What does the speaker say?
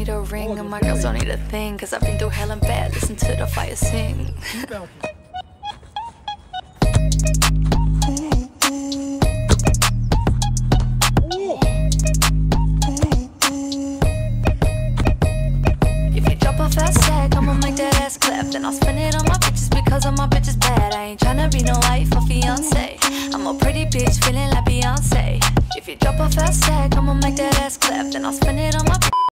need a ring, and my girls don't need a thing. Cause I've been through hell and bad, listen to the fire sing. If you drop a fast sack, I'ma make that ass clap. Then I'll spend it on my bitches because all my bitches bad. I ain't tryna be no wife or fiance. I'm a pretty bitch feeling like Beyonce. If you drop a fast sack, I'ma make that ass clap. Then I'll spend it